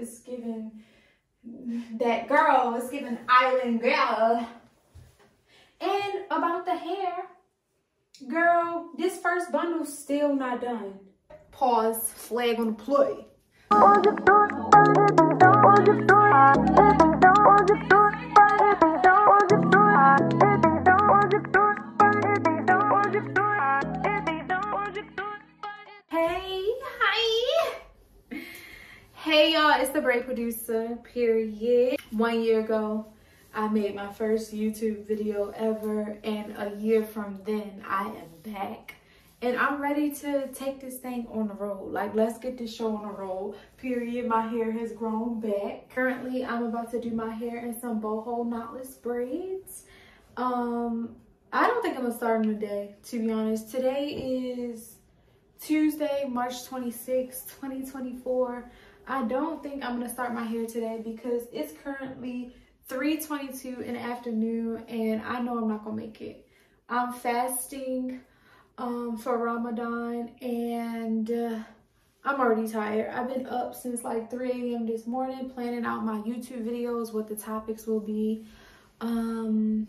It's giving that girl. It's giving island girl. And about the hair, girl, this first bundle's still not done. Pause, flag on the play. Hey y'all, it's the Braid Producer, period. One year ago, I made my first YouTube video ever and a year from then, I am back. And I'm ready to take this thing on the road. Like, let's get this show on the road, period. My hair has grown back. Currently, I'm about to do my hair in some boho knotless braids. Um, I don't think I'm gonna start in the day, to be honest. Today is Tuesday, March 26, 2024. I don't think I'm gonna start my hair today because it's currently 3.22 in the afternoon and I know I'm not gonna make it. I'm fasting um, for Ramadan and uh, I'm already tired. I've been up since like 3 a.m. this morning planning out my YouTube videos, what the topics will be. Um,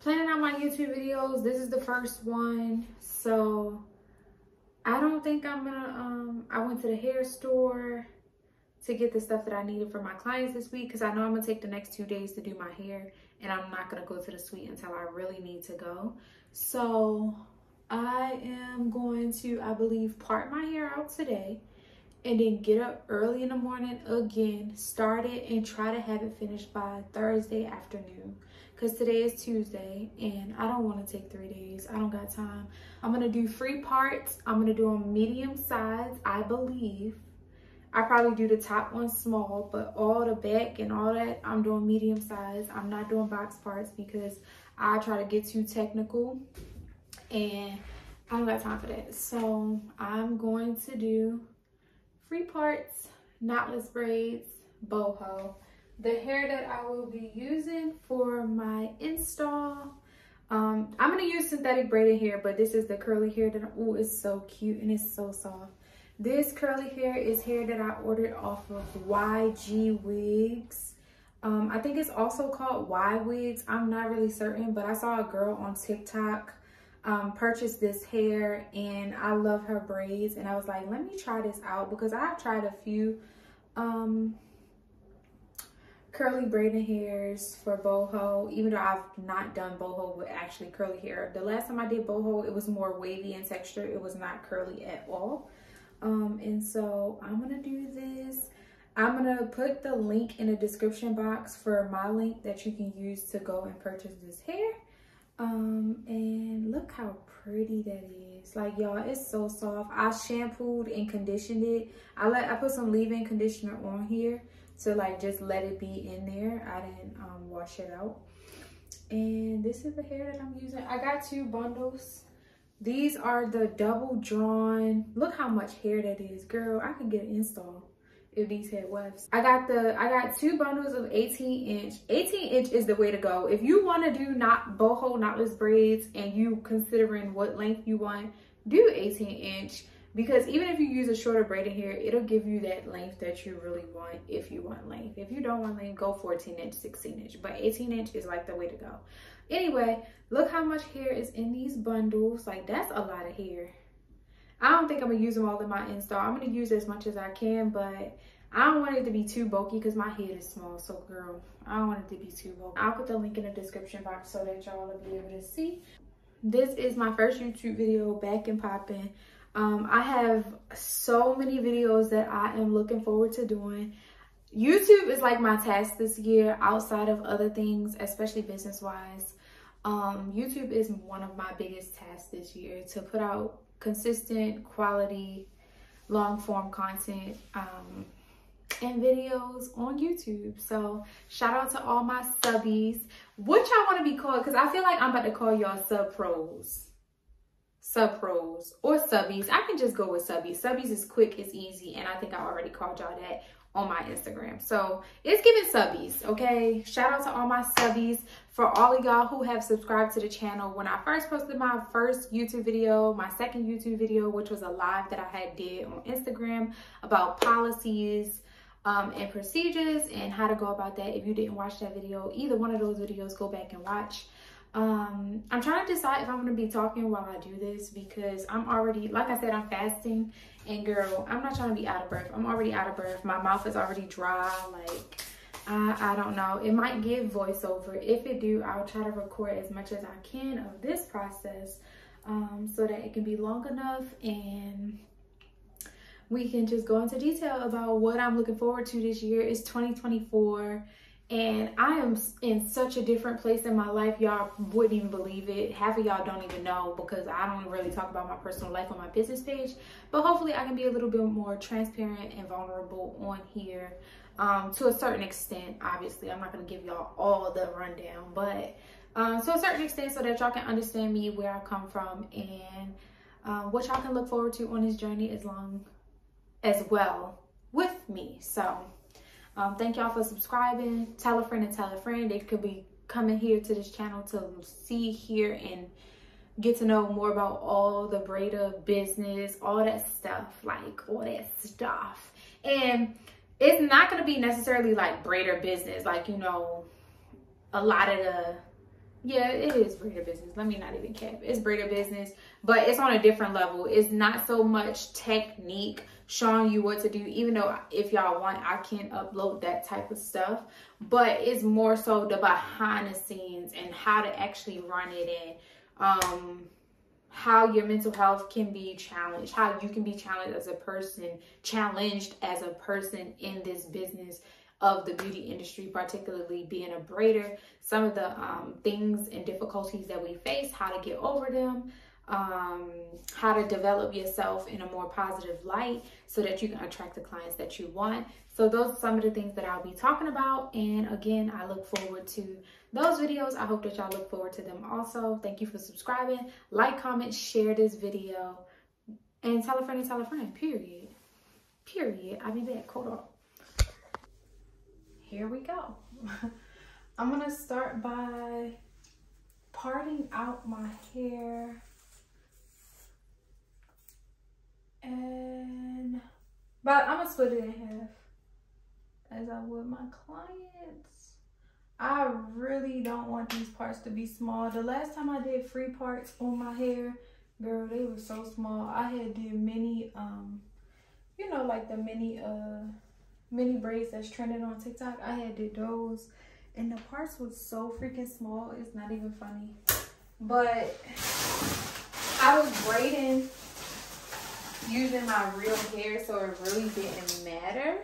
planning out my YouTube videos. This is the first one. So I don't think I'm gonna, um, I went to the hair store to get the stuff that I needed for my clients this week because I know I'm gonna take the next two days to do my hair and I'm not gonna go to the suite until I really need to go. So I am going to, I believe, part my hair out today and then get up early in the morning again, start it and try to have it finished by Thursday afternoon because today is Tuesday and I don't want to take three days. I don't got time. I'm going to do free parts. I'm going to do them medium size, I believe. I probably do the top one small, but all the back and all that, I'm doing medium size. I'm not doing box parts because I try to get too technical and I don't got time for that. So I'm going to do free parts, knotless braids, boho. The hair that I will be using for my install, um, I'm to use synthetic braided hair, but this is the curly hair that, oh, it's so cute and it's so soft. This curly hair is hair that I ordered off of YG Wigs. Um, I think it's also called Y Wigs. I'm not really certain, but I saw a girl on TikTok um, purchase this hair and I love her braids. And I was like, let me try this out because I've tried a few um, curly braided hairs for boho, even though I've not done boho with actually curly hair. The last time I did boho, it was more wavy in texture. It was not curly at all. Um, and so I'm gonna do this. I'm gonna put the link in the description box for my link that you can use to go and purchase this hair. Um, and look how pretty that is. Like y'all, it's so soft. I shampooed and conditioned it. I let I put some leave-in conditioner on here to like just let it be in there. I didn't um, wash it out. And this is the hair that I'm using. I got two bundles. These are the double drawn. Look how much hair that is. Girl, I can get an install if these had wefts. I got the, I got two bundles of 18 inch. 18 inch is the way to go. If you want to do not boho knotless braids and you considering what length you want, do 18 inch because even if you use a shorter braided hair, it'll give you that length that you really want if you want length. If you don't want length, go 14 inch, 16 inch, but 18 inch is like the way to go. Anyway, look how much hair is in these bundles. Like that's a lot of hair. I don't think I'm gonna use them all in my install. I'm gonna use as much as I can, but I don't want it to be too bulky because my head is small. So girl, I don't want it to be too bulky. I'll put the link in the description box so that y'all will be able to see. This is my first YouTube video back and popping. Um, I have so many videos that I am looking forward to doing. YouTube is like my task this year outside of other things, especially business wise. Um, YouTube is one of my biggest tasks this year to put out consistent quality long form content um, and videos on YouTube. So shout out to all my subbies. What y'all want to be called? Because I feel like I'm about to call y'all sub pros sub pros or subbies. I can just go with subbies. Subbies is quick, it's easy, and I think I already called y'all that on my Instagram. So it's giving subbies, okay? Shout out to all my subbies for all of y'all who have subscribed to the channel. When I first posted my first YouTube video, my second YouTube video, which was a live that I had did on Instagram about policies um, and procedures and how to go about that. If you didn't watch that video, either one of those videos, go back and watch. Um, I'm trying to decide if I'm going to be talking while I do this because I'm already, like I said, I'm fasting and girl, I'm not trying to be out of breath. I'm already out of breath. My mouth is already dry. Like, I, I don't know. It might give voiceover. If it do, I'll try to record as much as I can of this process um, so that it can be long enough and we can just go into detail about what I'm looking forward to this year. It's 2024 and I am in such a different place in my life. Y'all wouldn't even believe it. Half of y'all don't even know because I don't really talk about my personal life on my business page. But hopefully I can be a little bit more transparent and vulnerable on here um, to a certain extent. Obviously, I'm not going to give y'all all the rundown, but um, to a certain extent so that y'all can understand me, where I come from, and uh, what y'all can look forward to on this journey as long as well with me. So um, thank y'all for subscribing. Tell a friend and tell a friend. They could be coming here to this channel to see, here and get to know more about all the braider business, all that stuff, like all that stuff. And it's not going to be necessarily like braider business, like, you know, a lot of the yeah, it is braider business. Let me not even cap. It's braider business, but it's on a different level. It's not so much technique showing you what to do, even though if y'all want, I can upload that type of stuff. But it's more so the behind the scenes and how to actually run it and um, how your mental health can be challenged, how you can be challenged as a person, challenged as a person in this business of the beauty industry, particularly being a braider, some of the um, things and difficulties that we face, how to get over them, um, how to develop yourself in a more positive light so that you can attract the clients that you want. So those are some of the things that I'll be talking about. And again, I look forward to those videos. I hope that y'all look forward to them also. Thank you for subscribing. Like, comment, share this video. And tell a friend and tell a friend, period. Period. I'll be back. Hold on here we go. I'm gonna start by parting out my hair and but I'm gonna split it in half as I would my clients. I really don't want these parts to be small. The last time I did free parts on my hair, girl, they were so small. I had did many, um, you know, like the mini, uh, mini braids that's trending on TikTok. I had did those and the parts was so freaking small. It's not even funny. But I was braiding using my real hair so it really didn't matter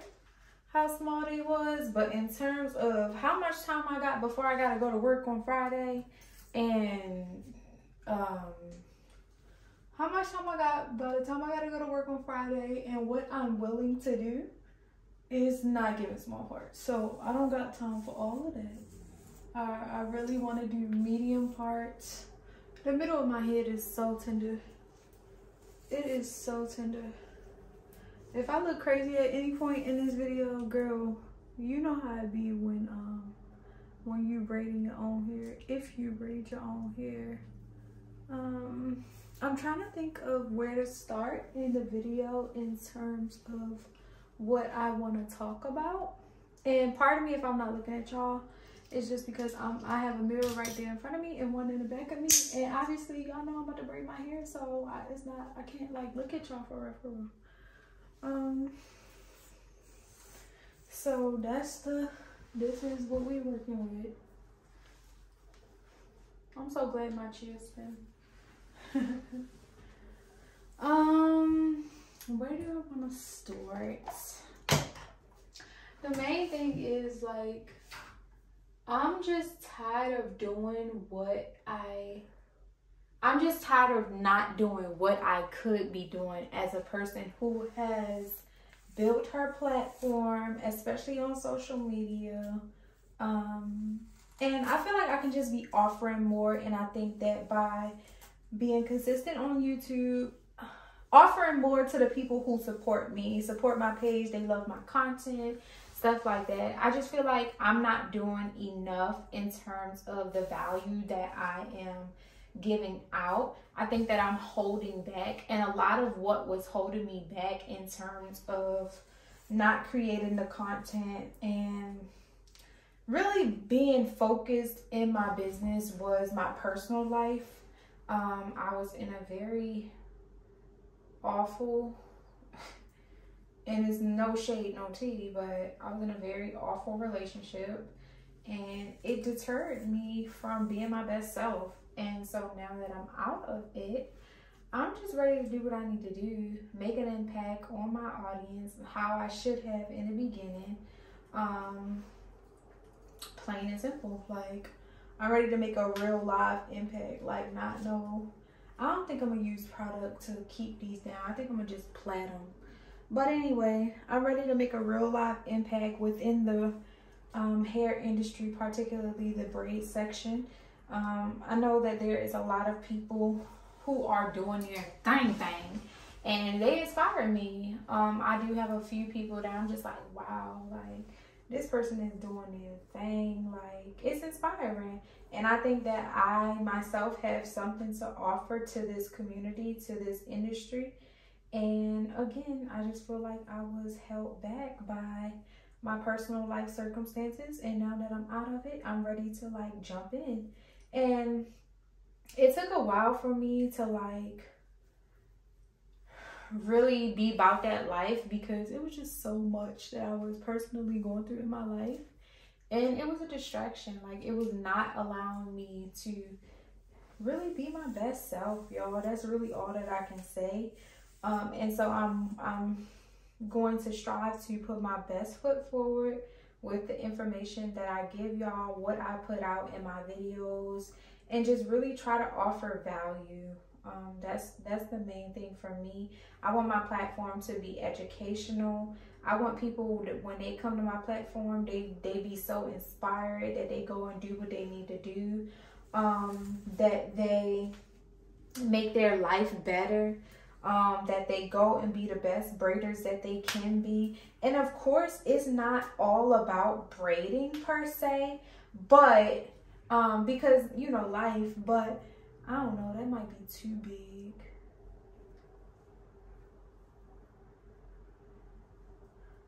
how small they was. But in terms of how much time I got before I got to go to work on Friday and um, how much time I got by the time I got to go to work on Friday and what I'm willing to do is not giving small parts. So I don't got time for all of that. I, I really want to do medium parts. The middle of my head is so tender. It is so tender. If I look crazy at any point in this video, girl, you know how it be when um when you braiding your own hair. If you braid your own hair. Um I'm trying to think of where to start in the video in terms of what I want to talk about. And pardon me, if I'm not looking at y'all, is just because um, I have a mirror right there in front of me and one in the back of me. And obviously, y'all know I'm about to braid my hair, so I, it's not, I can't like look at y'all for real. Um, so that's the, this is what we working with. I'm so glad my chair spin. um, where do I want to start? The main thing is like, I'm just tired of doing what I, I'm just tired of not doing what I could be doing as a person who has built her platform, especially on social media. Um, and I feel like I can just be offering more. And I think that by being consistent on YouTube, offering more to the people who support me, support my page, they love my content, stuff like that. I just feel like I'm not doing enough in terms of the value that I am giving out. I think that I'm holding back, and a lot of what was holding me back in terms of not creating the content and really being focused in my business was my personal life. Um, I was in a very awful, and it's no shade, no tea, but I was in a very awful relationship and it deterred me from being my best self. And so now that I'm out of it, I'm just ready to do what I need to do, make an impact on my audience, how I should have in the beginning. Um, plain and simple. Like, I'm ready to make a real live impact. Like, not no. I don't think I'm gonna use product to keep these down. I think I'm gonna just plait them. But anyway, I'm ready to make a real life impact within the um, hair industry, particularly the braid section. Um, I know that there is a lot of people who are doing their thing thing and they inspire me. Um, I do have a few people that I'm just like, wow, like this person is doing their thing. Like it's inspiring. And I think that I myself have something to offer to this community, to this industry. And again, I just feel like I was held back by my personal life circumstances. And now that I'm out of it, I'm ready to like jump in. And it took a while for me to like really be about that life because it was just so much that I was personally going through in my life. And it was a distraction. Like it was not allowing me to really be my best self, y'all. That's really all that I can say. Um, and so I'm I'm going to strive to put my best foot forward with the information that I give y'all, what I put out in my videos, and just really try to offer value. Um, that's that's the main thing for me. I want my platform to be educational. I want people that when they come to my platform, they they be so inspired that they go and do what they need to do. Um, that they make their life better. Um, that they go and be the best braiders that they can be. And of course, it's not all about braiding per se, but um, because you know life. But I don't know, that might be too big.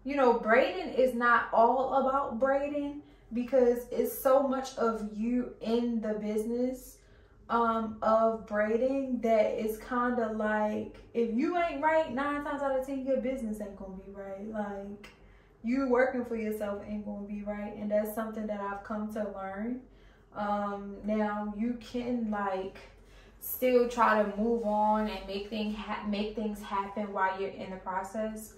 You know, braiding is not all about braiding because it's so much of you in the business um of braiding that it's kind of like if you ain't right nine times out of ten your business ain't gonna be right like you working for yourself ain't gonna be right and that's something that i've come to learn um now you can like still try to move on and make things make things happen while you're in the process.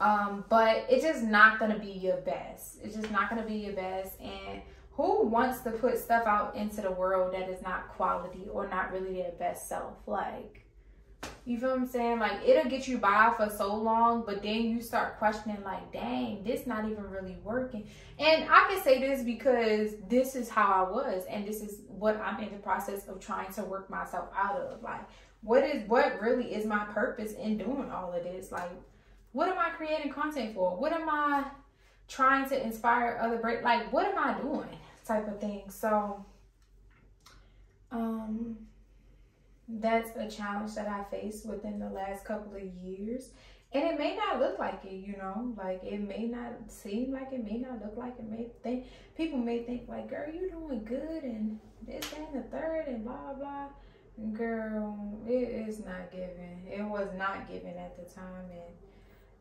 Um, but it's just not gonna be your best. It's just not gonna be your best. And who wants to put stuff out into the world that is not quality or not really their best self? Like, you feel what I'm saying? Like, it'll get you by for so long, but then you start questioning, like, dang, this not even really working. And I can say this because this is how I was, and this is what I'm in the process of trying to work myself out of. Like, what is what really is my purpose in doing all of this? Like, what am I creating content for? What am I trying to inspire other break? Like, what am I doing? Type of thing. So, um that's a challenge that I faced within the last couple of years. And it may not look like it, you know, like it may not seem like it, may not look like it, may think people may think like, girl, you doing good and this and the third and blah blah. Girl, it is not given. It was not given at the time and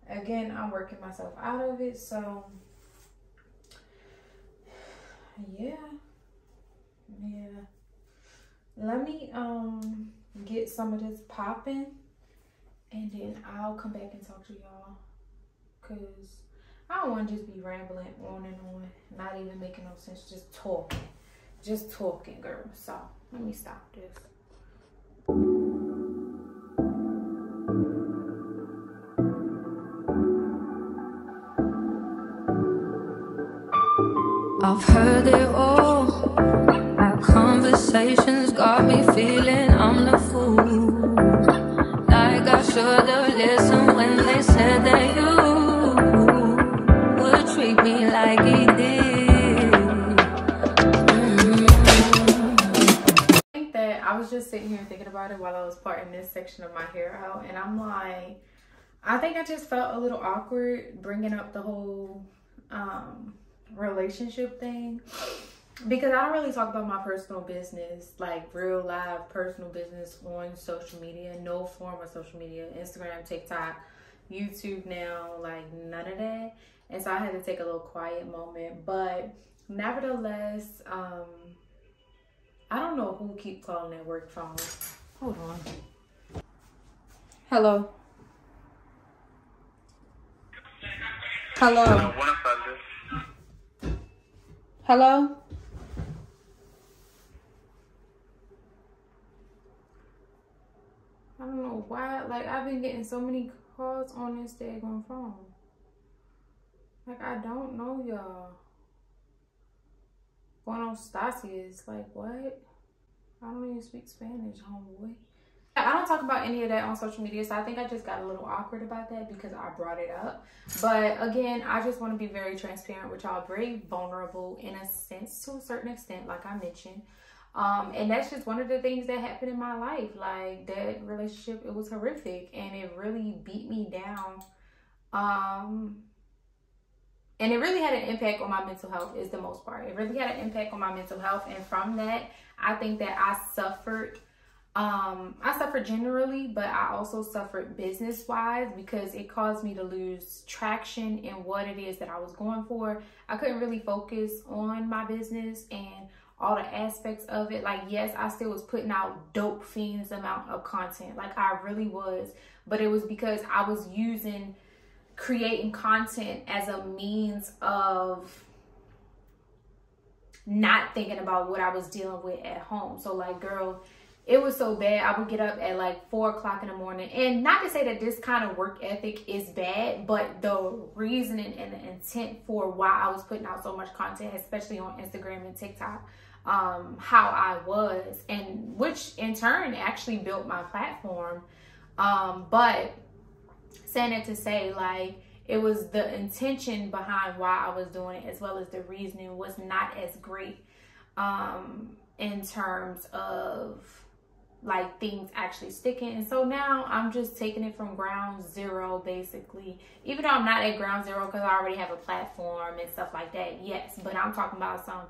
again I'm working myself out of it, so yeah. Yeah. Let me um get some of this popping and then I'll come back and talk to y'all because I don't want to just be rambling on and on not even making no sense just talking just talking girl so let me stop this I've heard it all Our conversations got me feeling I'm the fool Like I should've listened when they said that you would treat me like he did. I think that I was just sitting here thinking about it while I was parting this section of my hair out, and I'm like, I think I just felt a little awkward bringing up the whole um, relationship thing because I don't really talk about my personal business, like real live personal business on social media, no form of social media, Instagram, TikTok, YouTube now, like none of that. And so I had to take a little quiet moment, but nevertheless, um, I don't know who keep calling that work phone. Hold on. Hello. Hello. Hola, buenas tardes. Hello. I don't know why. Like I've been getting so many calls on this daggone phone. Like I don't know y'all. Buenos Stasies. Like what? I don't even speak Spanish, homeboy. I don't talk about any of that on social media, so I think I just got a little awkward about that because I brought it up. But again, I just want to be very transparent with y'all, very vulnerable in a sense, to a certain extent, like I mentioned. Um, and that's just one of the things that happened in my life. Like that relationship, it was horrific and it really beat me down. Um, and it really had an impact on my mental health is the most part. It really had an impact on my mental health. And from that, I think that I suffered um i suffered generally but i also suffered business wise because it caused me to lose traction in what it is that i was going for. I couldn't really focus on my business and all the aspects of it. Like yes i still was putting out dope fiends amount of content. Like i really was but it was because i was using creating content as a means of not thinking about what i was dealing with at home. So like girl it was so bad. I would get up at like four o'clock in the morning. And not to say that this kind of work ethic is bad, but the reasoning and the intent for why I was putting out so much content, especially on Instagram and TikTok, um, how I was, and which in turn actually built my platform. Um, but saying it to say, like, it was the intention behind why I was doing it, as well as the reasoning, was not as great um, in terms of like things actually sticking. And so now I'm just taking it from ground zero basically. Even though I'm not at ground zero because I already have a platform and stuff like that. Yes, but I'm talking about some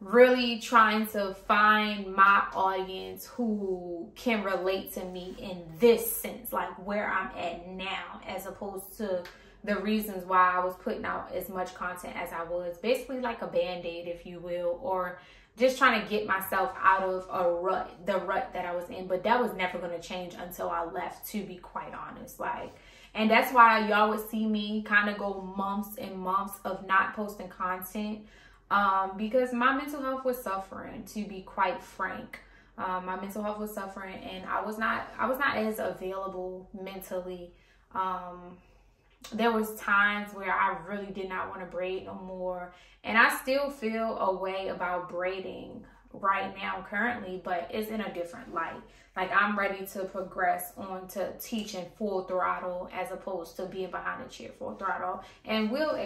really trying to find my audience who can relate to me in this sense, like where I'm at now, as opposed to the reasons why I was putting out as much content as I was. Basically like a band-aid, if you will, or just trying to get myself out of a rut, the rut that I was in. But that was never going to change until I left, to be quite honest. Like, and that's why y'all would see me kind of go months and months of not posting content um, because my mental health was suffering, to be quite frank. Um, my mental health was suffering and I was not, I was not as available mentally. Um, there was times where I really did not want to braid no more. And I still feel a way about braiding right now currently, but it's in a different light. Like I'm ready to progress on to teaching full throttle as opposed to being behind the chair full throttle. And we'll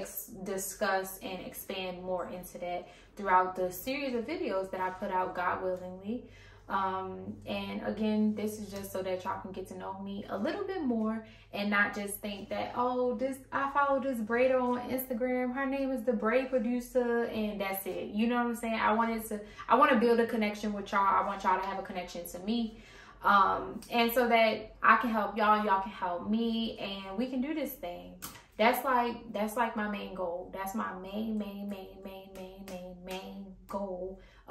discuss and expand more into that throughout the series of videos that I put out, God willingly. Um, and again, this is just so that y'all can get to know me a little bit more and not just think that, oh, this I follow this braider on Instagram. Her name is the braid producer and that's it. You know what I'm saying? I wanted to I want to build a connection with y'all. I want y'all to have a connection to me. Um, and so that I can help y'all, y'all can help me and we can do this thing. That's like that's like my main goal. That's my main, main, main, main, main,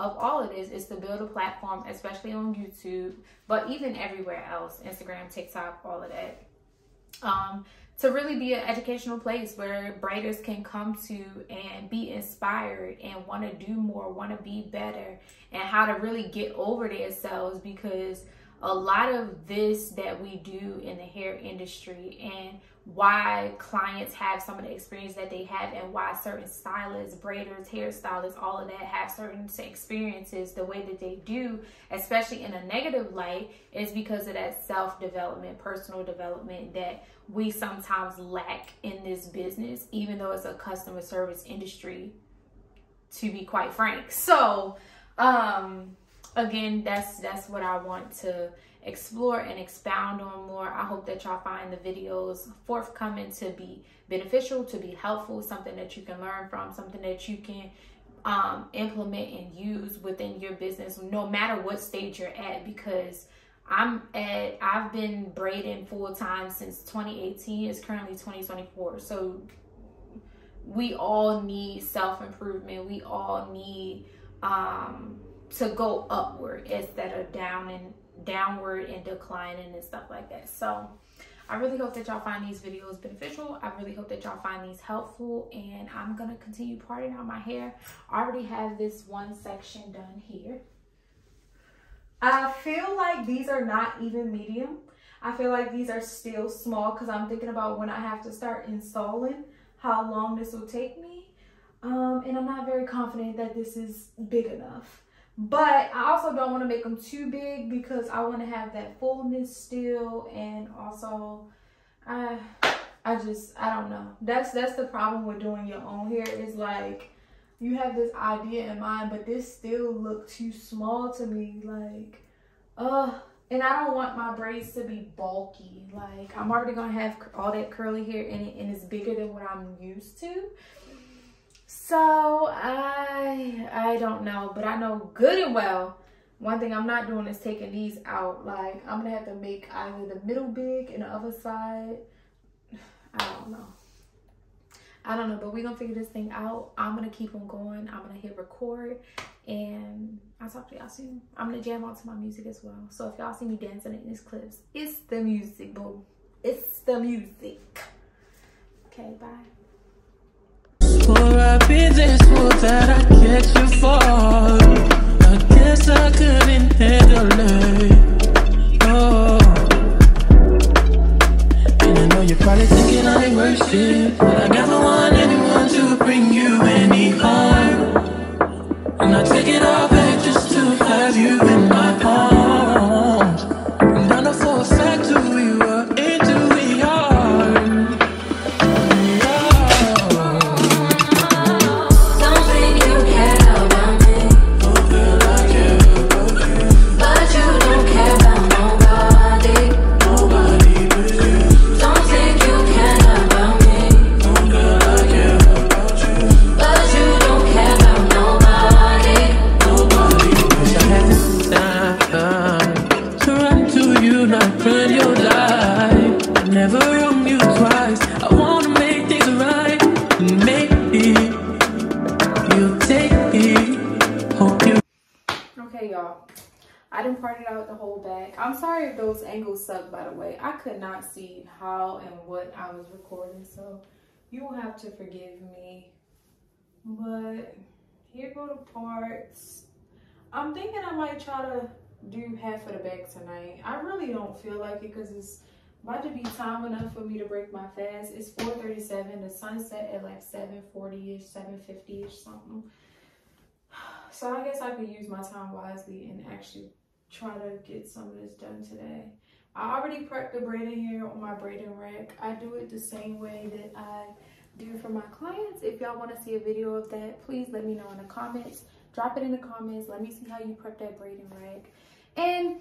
of all of this is to build a platform, especially on YouTube, but even everywhere else, Instagram, TikTok, all of that. Um, to really be an educational place where braiders can come to and be inspired and want to do more, want to be better, and how to really get over themselves because a lot of this that we do in the hair industry and why clients have some of the experience that they have and why certain stylists, braiders, hairstylists, all of that have certain experiences the way that they do, especially in a negative light, is because of that self-development, personal development that we sometimes lack in this business, even though it's a customer service industry, to be quite frank. So, um, again, that's that's what I want to explore and expound on more. I hope that y'all find the videos forthcoming to be beneficial, to be helpful, something that you can learn from, something that you can um, implement and use within your business, no matter what stage you're at, because I'm at, I've been braiding full time since 2018. It's currently 2024. So we all need self improvement. We all need um, to go upward instead of down and downward and declining and stuff like that. So I really hope that y'all find these videos beneficial. I really hope that y'all find these helpful and I'm gonna continue parting out my hair. I already have this one section done here. I feel like these are not even medium. I feel like these are still small because I'm thinking about when I have to start installing how long this will take me. Um, and I'm not very confident that this is big enough. But I also don't want to make them too big because I want to have that fullness still. And also, I, I just, I don't know. That's, that's the problem with doing your own hair is like, you have this idea in mind, but this still look too small to me. Like, uh, and I don't want my braids to be bulky. Like, I'm already to have all that curly hair in it and it's bigger than what I'm used to. So I I don't know, but I know good and well one thing I'm not doing is taking these out. Like I'm gonna have to make either the middle big and the other side. I don't know. I don't know, but we're gonna figure this thing out. I'm gonna keep on going. I'm gonna hit record and I'll talk to y'all soon. I'm gonna jam out to my music as well. So if y'all see me dancing in these clips, it's the music, boo. It's the music. Okay, bye. I'd be this fool that I get you for. I guess I couldn't handle it. Oh. And I know you're probably thinking I ain't worth shit. I was recording, so you will have to forgive me. But here go the parts. I'm thinking I might try to do half of the back tonight. I really don't feel like it because it's about to be time enough for me to break my fast. It's 4:37. The sun set at like 7:40ish, 7:50ish, something. So I guess I could use my time wisely and actually try to get some of this done today. I already prepped the braiding hair on my braiding rack. I do it the same way that I do for my clients. If y'all want to see a video of that, please let me know in the comments. Drop it in the comments. Let me see how you prep that braiding rack. And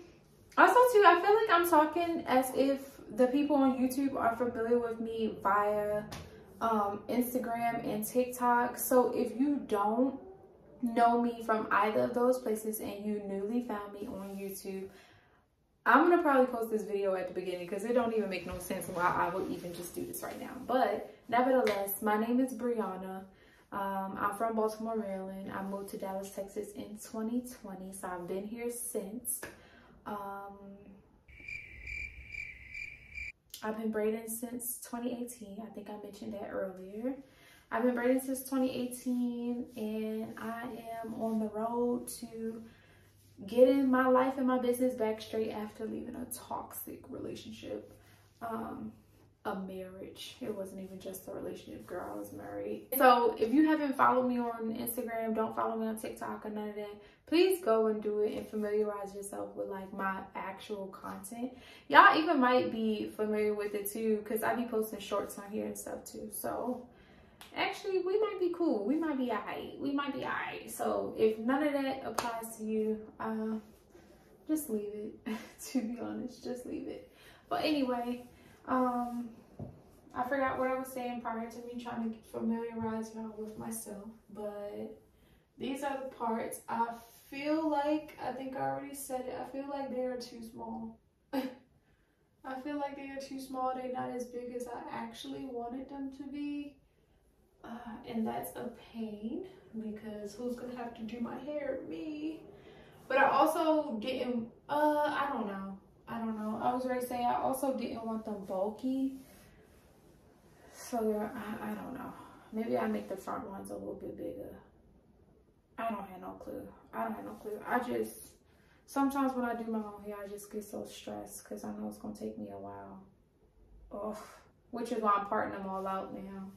also too, I feel like I'm talking as if the people on YouTube are familiar with me via um, Instagram and TikTok. So if you don't know me from either of those places and you newly found me on YouTube, I'm gonna probably post this video at the beginning because it don't even make no sense why I would even just do this right now. But nevertheless, my name is Brianna. Um, I'm from Baltimore, Maryland. I moved to Dallas, Texas in 2020, so I've been here since. Um, I've been braiding since 2018. I think I mentioned that earlier. I've been braiding since 2018 and I am on the road to getting my life and my business back straight after leaving a toxic relationship. Um, a marriage. It wasn't even just a relationship, girl. I was married. So if you haven't followed me on Instagram, don't follow me on TikTok or none of that, please go and do it and familiarize yourself with like my actual content. Y'all even might be familiar with it too, because I be posting shorts on here and stuff too. So actually we might be cool. We might be alright. We might be alright. So if none of that applies to you, uh just leave it. to be honest, just leave it. But anyway, um, I forgot what I was saying prior to me trying to familiarize y'all with myself, but these are the parts. I feel like, I think I already said it, I feel like they are too small. I feel like they are too small. They're not as big as I actually wanted them to be. Uh, and that's a pain because who's gonna have to do my hair? Me. But I also didn't, uh, I don't know. I don't know. I was ready to say I also didn't want them bulky. So I, I don't know. Maybe I make the front ones a little bit bigger. I don't have no clue. I don't have no clue. I just, sometimes when I do my own hair, I just get so stressed because I know it's going to take me a while. Oh, which is why I'm parting them all out now.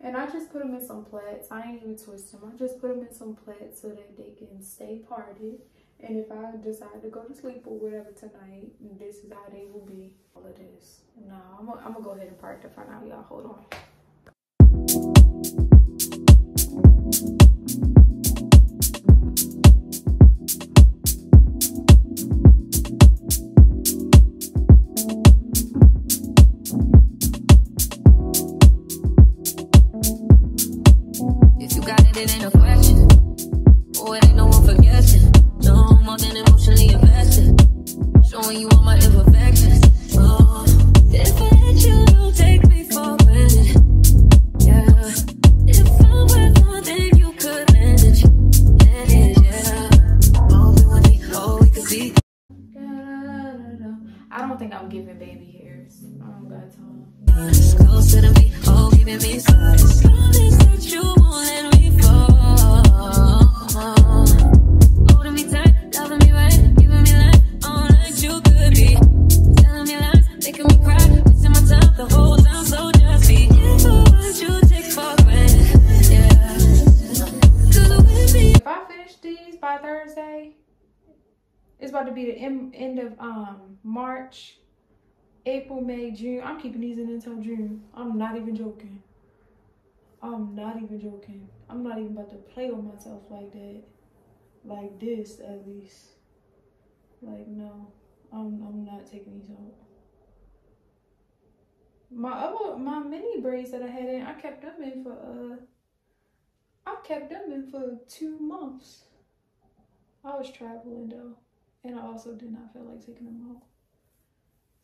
And I just put them in some plaits. I ain't even twist them. I just put them in some plaits so that they can stay parted. And if I decide to go to sleep or whatever tonight, this is how they will be. All of this. No, I'm gonna, go ahead and part the front out, y'all. Hold on. You all my imperfections. April, May, June. I'm keeping these in until June. I'm not even joking. I'm not even joking. I'm not even about to play with myself like that. Like this, at least. Like, no. I'm, I'm not taking these out. My other, my mini braids that I had in, I kept them in for, uh, I kept them in for two months. I was traveling though, and I also did not feel like taking them out.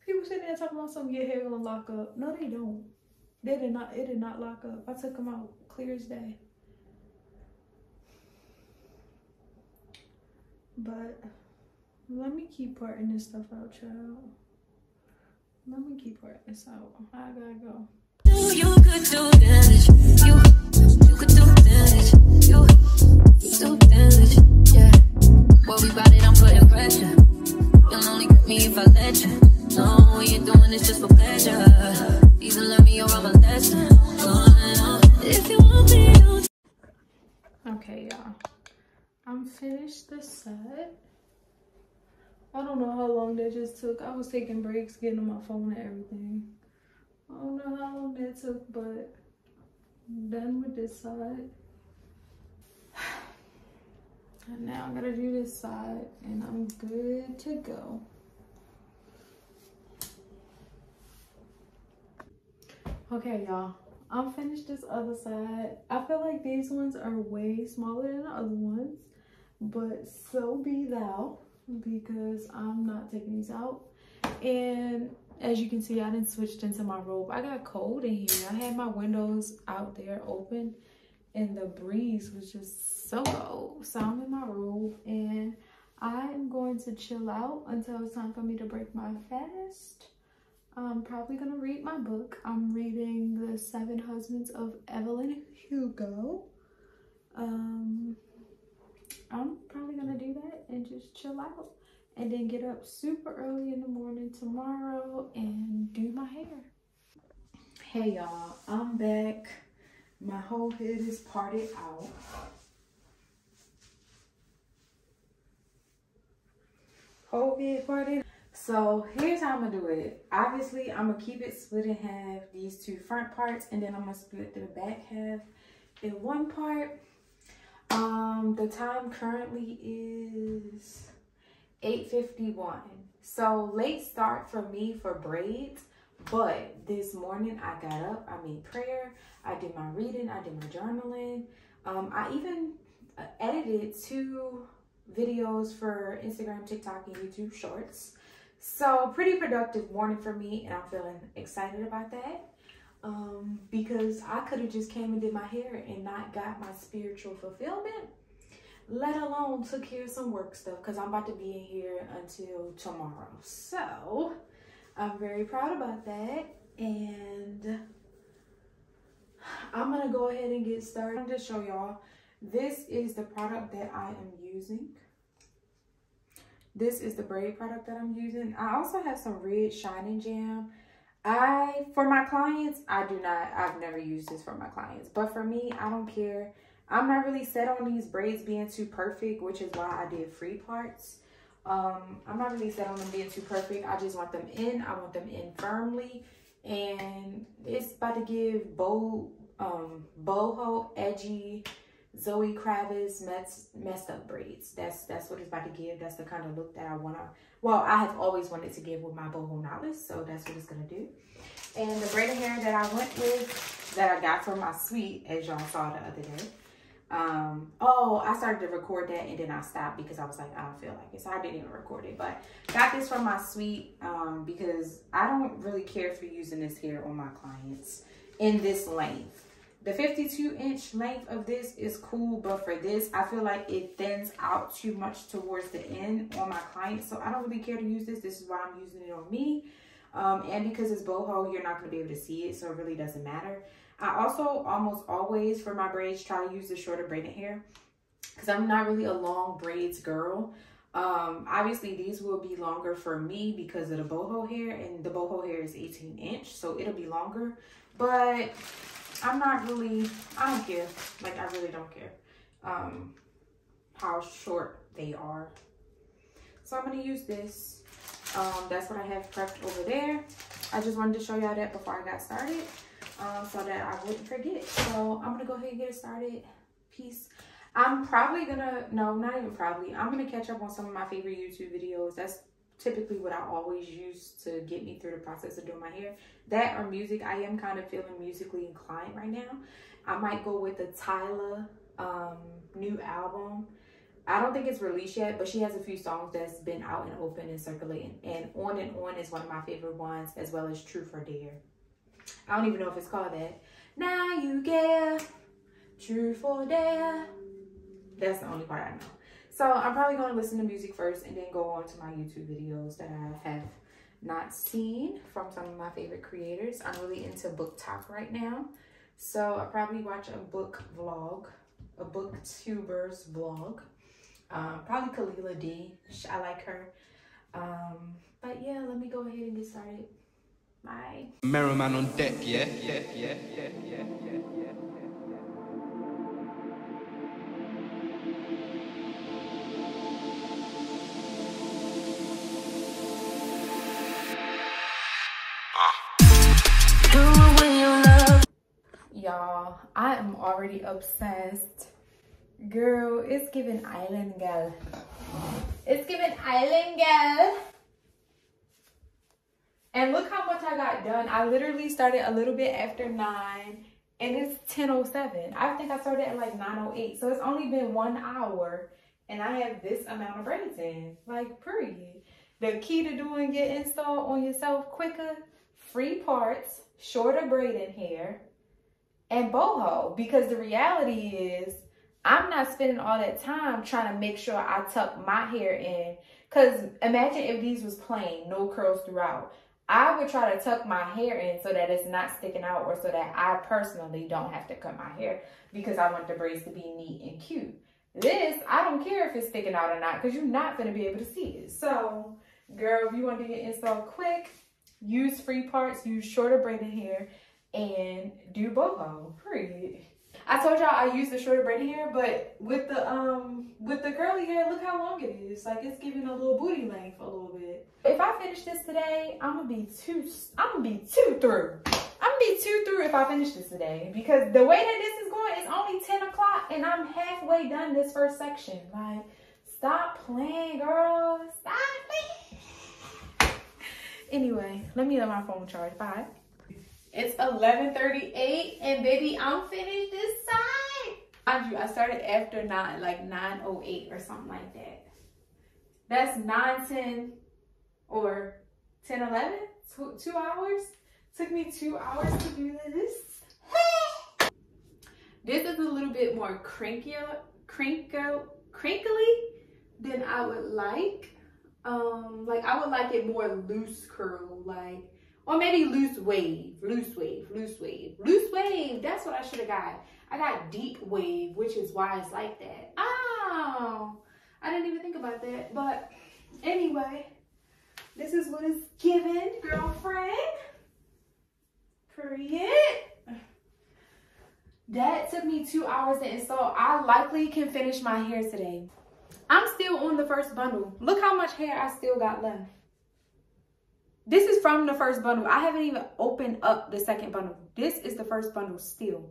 People sitting there talking about something your hair gonna lock up. No, they don't. They did not. It did not lock up. I took them out clear as day. But let me keep parting this stuff out, child. Let me keep parting this out. I gotta go. you could do damage. You, you could do damage. You, do damage, yeah. Worry about it, I'm putting pressure. You'll only get me if I let you. Okay, y'all. I'm finished the set. I don't know how long that just took. I was taking breaks, getting on my phone and everything. I don't know how long that took, but I'm done with this side. And now I gotta do this side, and I'm good to go. Okay, y'all. I'm finished this other side. I feel like these ones are way smaller than the other ones, but so be thou because I'm not taking these out. And as you can see, I didn't switched into my robe. I got cold in here. I had my windows out there open and the breeze was just so cold. So I'm in my robe and I'm going to chill out until it's time for me to break my fast. I'm probably gonna read my book. I'm reading The Seven Husbands of Evelyn Hugo. Um, I'm probably gonna do that and just chill out and then get up super early in the morning tomorrow and do my hair. Hey y'all, I'm back. My whole head is parted out. Whole head parted. So here's how I'm gonna do it. Obviously, I'm gonna keep it split in half, these two front parts, and then I'm gonna split the back half in one part. Um, the time currently is 8.51. So late start for me for braids, but this morning I got up, I made prayer, I did my reading, I did my journaling. Um, I even uh, edited two videos for Instagram, TikTok, and YouTube shorts. So pretty productive morning for me and I'm feeling excited about that. Um, because I could have just came and did my hair and not got my spiritual fulfillment, let alone took care of some work stuff because I'm about to be in here until tomorrow. So I'm very proud about that. And I'm gonna go ahead and get started. Just show y'all, this is the product that I am using. This is the braid product that I'm using. I also have some red Shine 'n Jam. I, for my clients, I do not, I've never used this for my clients. But for me, I don't care. I'm not really set on these braids being too perfect, which is why I did free parts. Um, I'm not really set on them being too perfect. I just want them in. I want them in firmly. And it's about to give bow, um, boho, edgy, Zoe Kravitz mess, messed up braids. That's that's what it's about to give. That's the kind of look that I want to, well, I have always wanted to give with my boho knotless. So that's what it's going to do. And the braided hair that I went with, that I got from my suite, as y'all saw the other day. Um, oh, I started to record that and then I stopped because I was like, I don't feel like it. So I didn't even record it. But got this from my suite um, because I don't really care for using this hair on my clients in this length. The 52 inch length of this is cool, but for this, I feel like it thins out too much towards the end on my clients. So I don't really care to use this. This is why I'm using it on me. Um, and because it's boho, you're not going to be able to see it. So it really doesn't matter. I also almost always, for my braids, try to use the shorter braided hair. Because I'm not really a long braids girl. Um, obviously, these will be longer for me because of the boho hair. And the boho hair is 18 inch. So it'll be longer. But I'm not really, I don't care. Like, I really don't care um, how short they are. So I'm going to use this. Um, that's what I have prepped over there. I just wanted to show y'all that before I got started um, so that I wouldn't forget. So I'm going to go ahead and get it started. Peace. I'm probably going to, no, not even probably. I'm going to catch up on some of my favorite YouTube videos. That's typically what I always use to get me through the process of doing my hair. That or music. I am kind of feeling musically inclined right now. I might go with the Tyla um, new album. I don't think it's released yet, but she has a few songs that's been out and open and circulating. And On and On is one of my favorite ones, as well as True for Dare. I don't even know if it's called that. Now you care, True for Dare. That's the only part I know. So I'm probably going to listen to music first and then go on to my YouTube videos that I have not seen from some of my favorite creators. I'm really into BookTok right now. So I'll probably watch a book vlog, a booktuber's vlog. Um, probably Kalila D. I like her. Um, but yeah, let me go ahead and get started. Bye. Merrowman on deck, yeah, yeah, yeah, yeah, yeah, yeah, yeah. Y'all, I am already obsessed. Girl, it's giving island girl. It's giving island girl. And look how much I got done. I literally started a little bit after 9 and it's 10.07. I think I started at like 9.08. So it's only been one hour and I have this amount of braids in. Like, period. The key to doing your install on yourself quicker, free parts, shorter braiding hair, and boho. Because the reality is, I'm not spending all that time trying to make sure I tuck my hair in. Because imagine if these was plain, no curls throughout. I would try to tuck my hair in so that it's not sticking out or so that I personally don't have to cut my hair because I want the braids to be neat and cute. This, I don't care if it's sticking out or not because you're not going to be able to see it. So, girl, if you want to get installed quick, use free parts, use shorter braided hair, and do boho. Period. I told y'all I use the shorter braided hair, but with the um with the curly hair, look how long it is. Like it's giving a little booty length a little bit. If I finish this today, I'm gonna be too I'm gonna be too through. I'm gonna be too through if I finish this today because the way that this is going, it's only 10 o'clock and I'm halfway done this first section. Like, stop playing, girl. Stop playing. Anyway, let me let my phone charge. Bye. It's 11:38 and baby, I'm finished this side. You, I started after nine, like 9:08 or something like that. That's 9.10 or 10.11, two, two hours. Took me two hours to do this. this is a little bit more crankier, crinkle, crinkly than I would like. Um, like I would like it more loose curl, like or maybe loose wave, loose wave, loose wave, loose wave. That's what I should have got. I got deep wave, which is why it's like that. Oh, I didn't even think about that. But anyway, this is what is given, girlfriend. Period. That took me two hours to install. I likely can finish my hair today. I'm still on the first bundle. Look how much hair I still got left. This is from the first bundle. I haven't even opened up the second bundle. This is the first bundle still.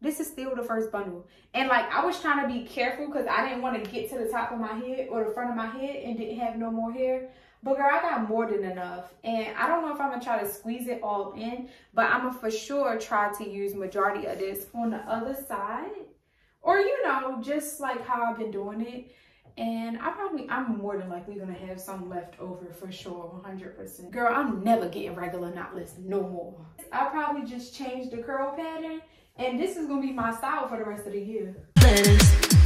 This is still the first bundle. And like I was trying to be careful because I didn't want to get to the top of my head or the front of my head and didn't have no more hair. But girl, I got more than enough. And I don't know if I'm going to try to squeeze it all in. But I'm going to for sure try to use majority of this on the other side. Or, you know, just like how I've been doing it. And I probably, I'm more than likely to have some left over for sure, 100%. Girl, I'm never getting regular knotless no more. I probably just changed the curl pattern. And this is to be my style for the rest of the year.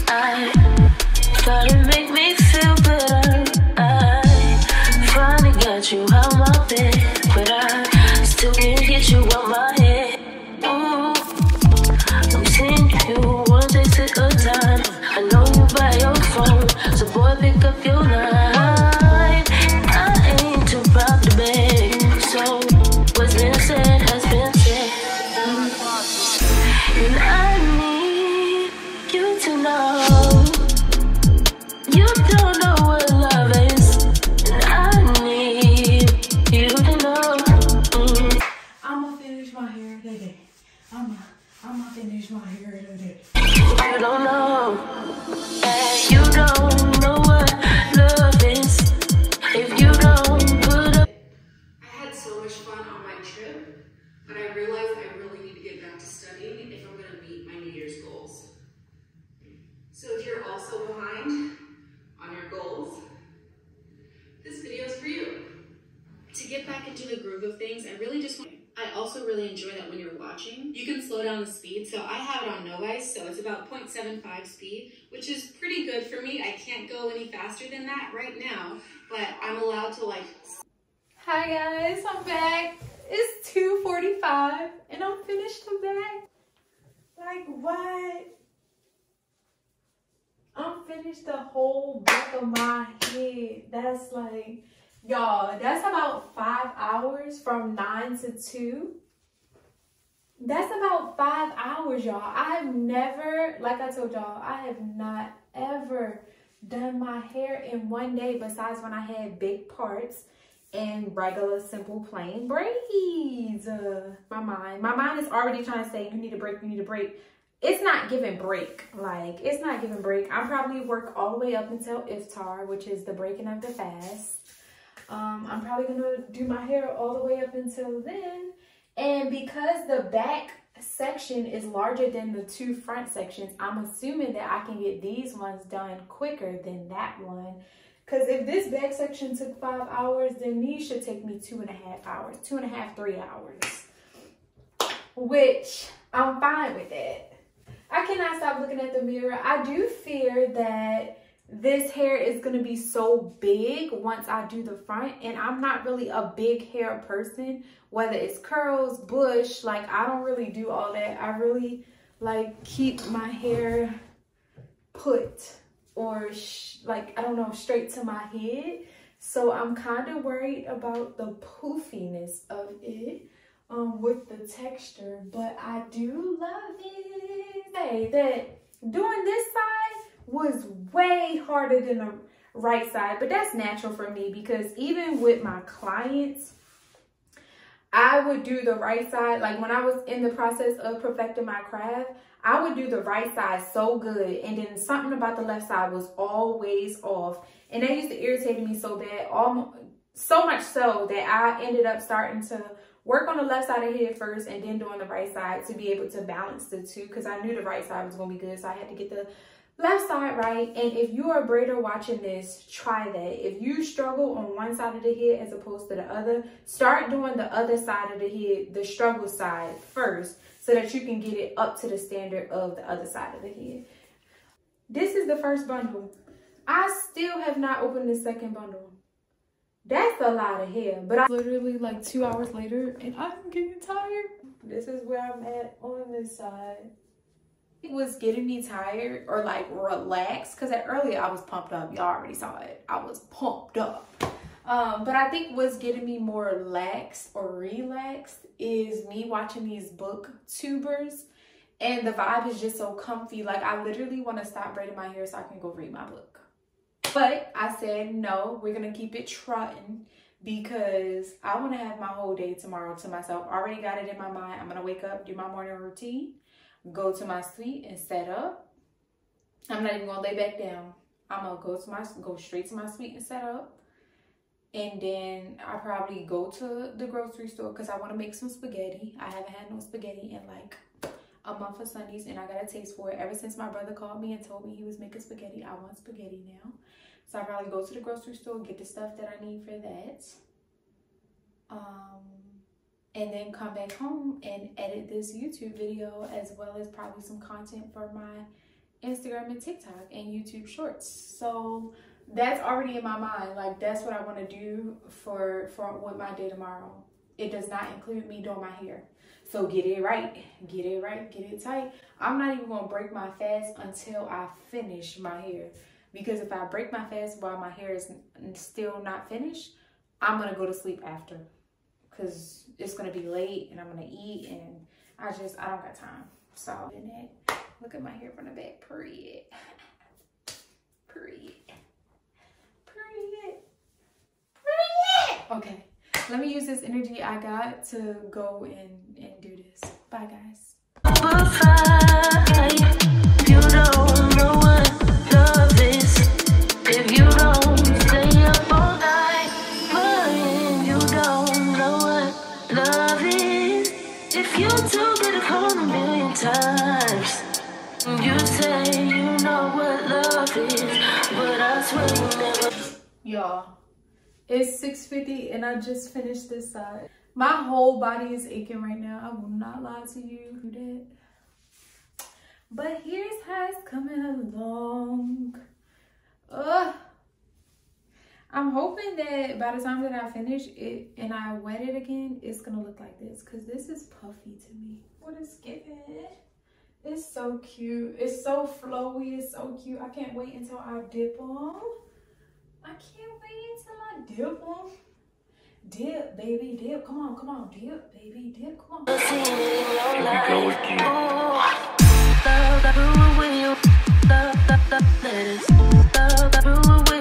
I it's about 0.75 speed, which is pretty good for me. I can't go any faster than that right now, but I'm allowed to like Hi guys, I'm back. It's 2.45 and I'm finished the bag. Like what? I'm finished the whole back of my head. That's like, y'all, that's about five hours from nine to two. That's about five hours, y'all. I have never, like I told y'all, I have not ever done my hair in one day besides when I had big parts and regular simple plain braids. Uh, my mind, my mind is already trying to say you need a break, you need a break. It's not giving break. Like it's not giving break. I probably work all the way up until iftar, which is the breaking of the fast. Um, I'm probably gonna do my hair all the way up until then. And because the back section is larger than the two front sections, I'm assuming that I can get these ones done quicker than that one. Because if this back section took five hours, then these should take me two and a half hours, two and a half, three hours. Which I'm fine with that. I cannot stop looking at the mirror. I do fear that this hair is going to be so big once I do the front. And I'm not really a big hair person, whether it's curls, bush. Like, I don't really do all that. I really, like, keep my hair put or like I don't know straight to my head. So I'm kind of worried about the poofiness of it um, with the texture, but I do love it. Hey, that doing this side was way harder than the right side, but that's natural for me because even with my clients, I would do the right side. Like when I was in the process of perfecting my craft, I would do the right side so good. And then something about the left side was always off. And that used to irritate me so bad. Almost, so much so that I ended up starting to work on the left side of head first and then doing the right side to be able to balance the two because I knew the right side was going to be good. So I had to get the left side right. And if you are a braider watching this, try that. If you struggle on one side of the head as opposed to the other, start doing the other side of the head, the struggle side first so that you can get it up to the standard of the other side of the head. This is the first bundle. I still have not opened the second bundle. That's a lot of hair, but I literally like two hours later and I'm getting tired. This is where I'm at on this side. It was getting me tired or like relaxed because earlier I was pumped up. Y'all already saw it. I was pumped up. Um, but I think what's getting me more relaxed or relaxed is me watching these booktubers and the vibe is just so comfy. Like I literally want to stop braiding my hair so I can go read my book. But I said, no, we're going to keep it trotting because I want to have my whole day tomorrow to myself. Already got it in my mind. I'm going to wake up, do my morning routine, go to my suite and set up. I'm not even to lay back down. I'm to go to my go straight to my suite and set up. And then I probably go to the grocery store because I want to make some spaghetti. I haven't had no spaghetti in like a month of Sundays and I got a taste for it. Ever since my brother called me and told me he was making spaghetti, I want spaghetti now. So I probably go to the grocery store, get the stuff that I need for that. Um, and then come back home and edit this YouTube video as well as probably some content for my Instagram and TikTok and YouTube shorts. So that's already in my mind. Like that's what I want to do for for with my day tomorrow. It does not include me doing my hair. So get it right, get it right, get it tight. I'm not even gonna break my fast until I finish my hair. Because if I break my fast while my hair is still not finished, I'm gonna go to sleep after. Cause it's gonna be late and I'm gonna eat and I just, I don't got time. So, look at my hair from the back, period. Period. Period. Period. Okay, let me use this energy I got to go and, and do this. Bye, guys. Y'all, it's 6.50 and I just finished this side. My whole body is aching right now. I will not lie to you. But here's how it's coming along. Ugh. I'm hoping that by the time that I finish it and I wet it again, it's gonna look like this because this is puffy to me. What is giving? It's so cute. It's so flowy. It's so cute. I can't wait until I dip them. I can't wait until I dip them. Dip, baby, dip. Come on, come on, dip, baby, dip. Come on. Here we go again. Love that rule when you love that that letters. Love that rule when you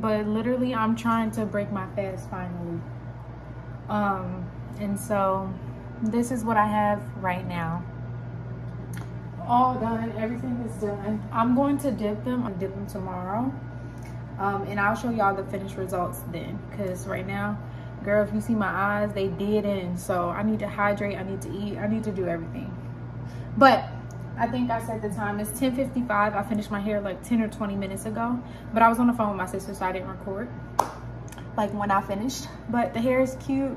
but literally I'm trying to break my fast finally. Um, and so this is what I have right now. All done, everything is done. I'm going to dip them, I'll dip them tomorrow. Um, and I'll show y'all the finished results then. Cause right now, girl, if you see my eyes, they did in. So I need to hydrate, I need to eat, I need to do everything. But I think I said the time is 10.55. I finished my hair like 10 or 20 minutes ago. But I was on the phone with my sister, so I didn't record like when I finished. But the hair is cute.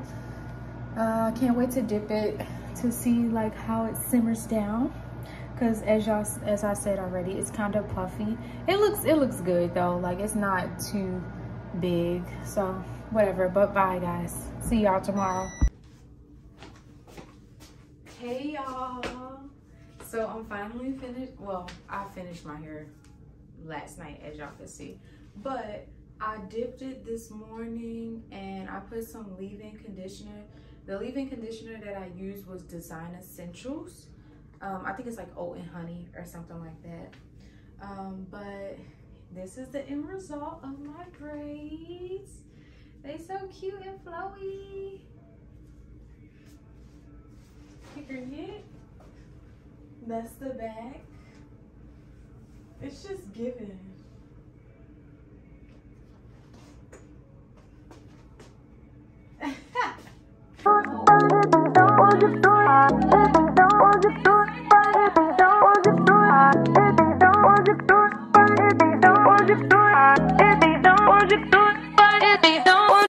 Uh, I can't wait to dip it to see like how it simmers down. Cause as y'all, as I said already, it's kind of puffy. It looks, it looks good though. Like it's not too big. So whatever, but bye guys. See y'all tomorrow. Hey y'all. So I'm finally finished. Well, I finished my hair last night as y'all can see. But I dipped it this morning and I put some leave-in conditioner. The leave-in conditioner that I used was Design Essentials. Um, I think it's like oat and honey or something like that. Um, but this is the end result of my braids. They so cute and flowy. Period. That's the bag. It's just giving.